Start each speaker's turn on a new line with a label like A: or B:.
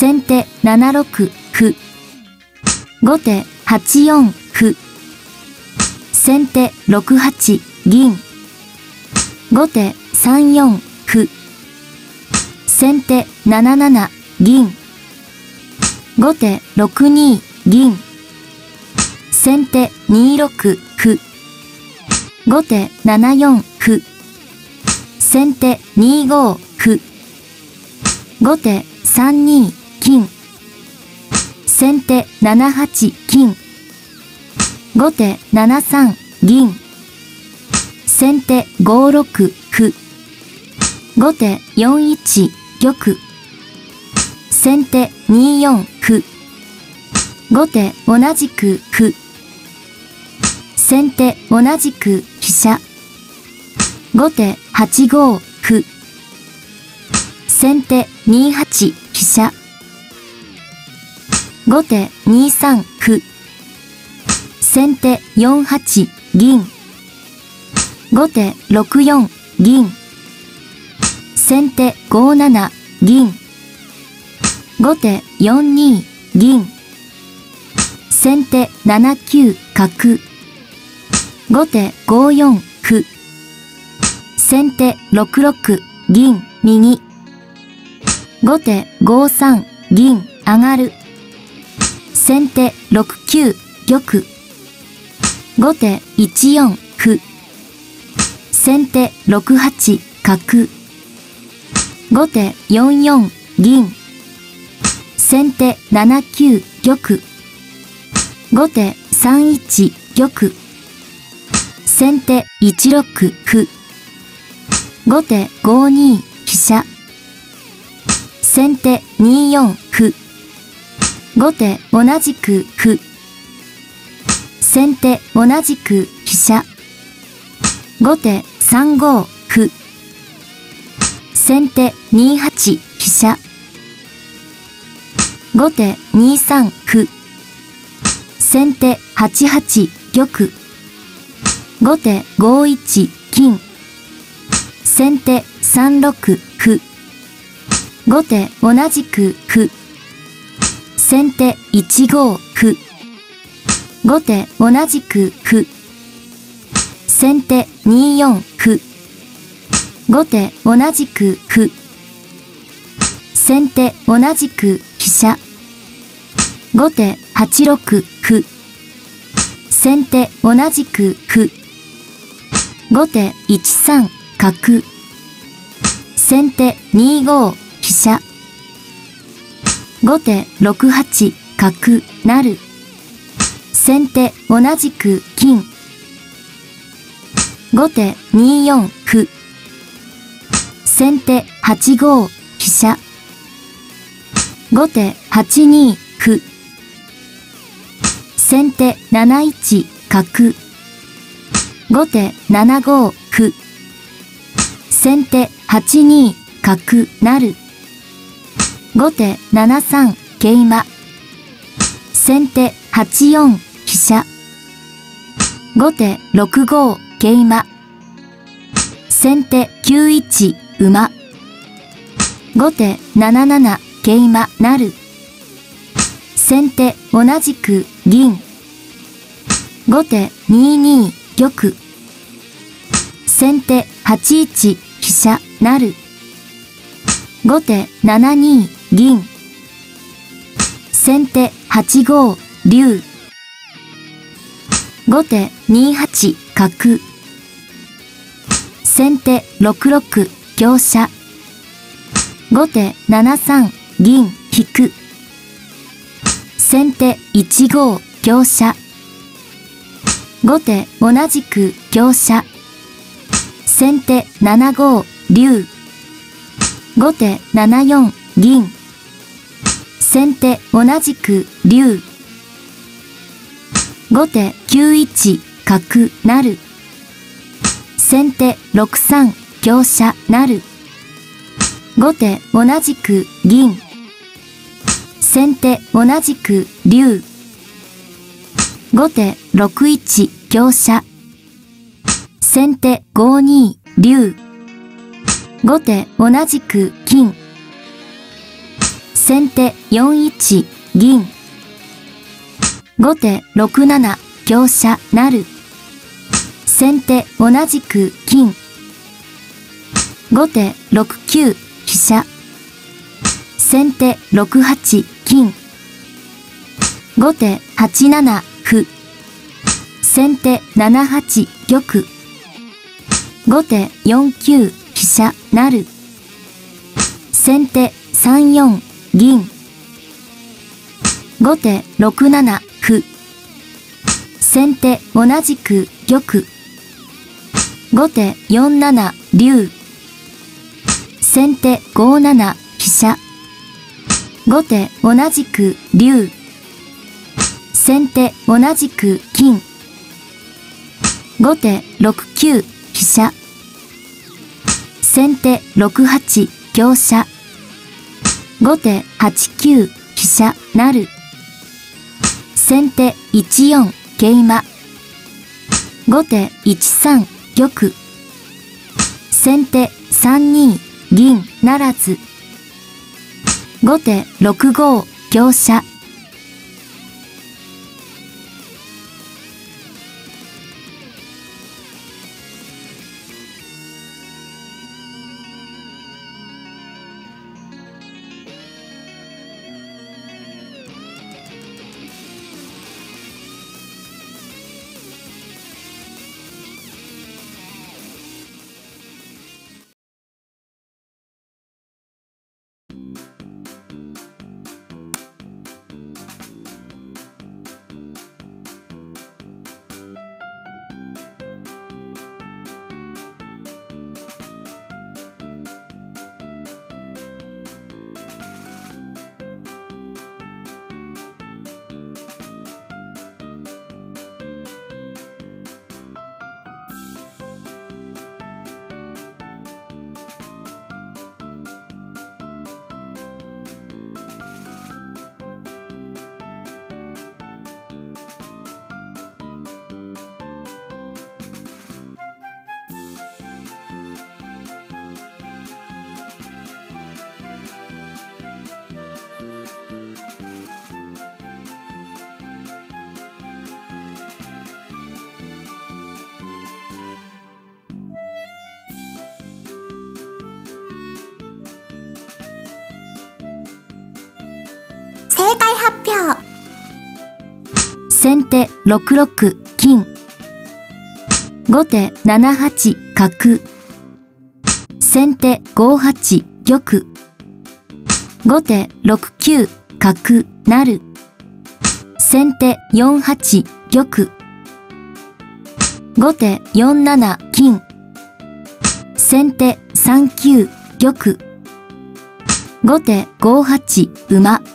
A: 先手7六歩。後手8四歩。先手6八銀。後手3四歩。先手7七銀。後手6二銀。先手2六歩。後手7四歩。先手2五歩。後手3二金。先手7八金。後手7三銀。先手5六歩。後手4一玉。先手2四歩。後手同じく歩。先手同じく飛車。後手8五歩。先手2八。後手2三歩。先手4八銀。後手6四銀。先手5七銀。後手4二銀。先手7九角。後手5四歩。先手6六銀右。後手5三銀上がる。先手6九玉。後手1四歩。先手6八角。後手4四銀。先手7九玉。後手3一玉。先手1六歩。後手5二飛車。先手2四歩。後手同じく歩。先手同じく飛車。後手3五歩。先手2八飛車。後手2三歩。先手8八玉。後手5一金。先手3六歩。後手同じく歩。先手1五歩。後手同じく歩。先手2四歩。後手同じく歩。先手同じく飛車。後手8六歩。先手同じく歩。後手1三角。先手2五。後手6八角成。先手同じく金。後手2四歩。先手8五飛車。後手8二歩。先手7一角。後手7五歩。先手8二角成。後手7三桂馬。先手8四飛車。後手6五桂馬。先手9一馬。後手7七桂馬成。先手同じく銀。後手2二玉。先手8一飛車成。後手7二銀。先手8五竜。後手2八角。先手6六香車。後手7三銀引く。先手1五香車。後手同じく香車。先手7五竜。後手7四銀。先手同じく竜。後手9一角成。先手6三香車成。後手同じく銀。先手同じく竜。後手6一香車。先手5二竜。後手同じく金。先手4一銀。後手6七香車成。先手同じく金。後手6九飛車。先手6八金。後手8七歩。先手7八玉。後手4九飛車成。先手3四銀。後手6七歩。先手同じく玉。後手4七竜。先手5七飛車。後手同じく竜。先手同じく金。後手6九飛車。先手6八香車。後手8九飛車なる。先手1四桂馬。後手1三玉。先手3二銀ならず。後手6五香車。
B: 正解発表
A: 先手6六金。後手7八角。先手5八玉。後手6九角成。先手4八玉。後手4七金。先手3九玉。後手5八馬。